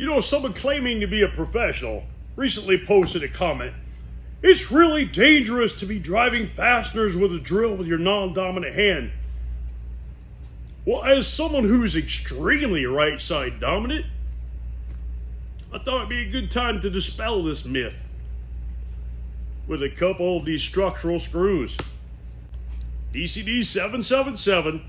You know, someone claiming to be a professional recently posted a comment. It's really dangerous to be driving fasteners with a drill with your non dominant hand. Well, as someone who's extremely right side dominant, I thought it'd be a good time to dispel this myth with a couple of these structural screws. DCD 777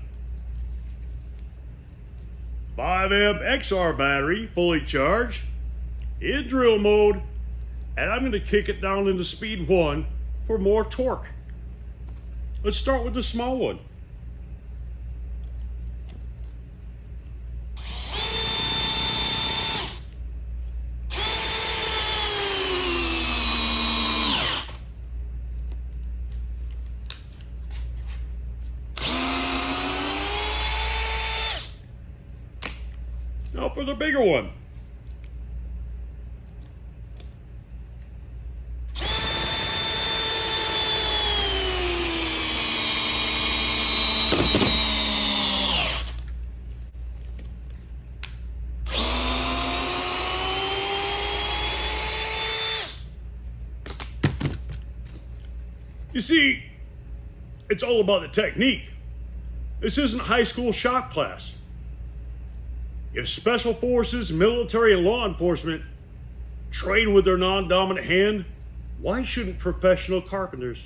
5 amp XR battery, fully charged, in drill mode, and I'm going to kick it down into speed 1 for more torque. Let's start with the small one. Now for the bigger one. You see, it's all about the technique. This isn't high school shop class. If special forces, military, and law enforcement train with their non dominant hand, why shouldn't professional carpenters?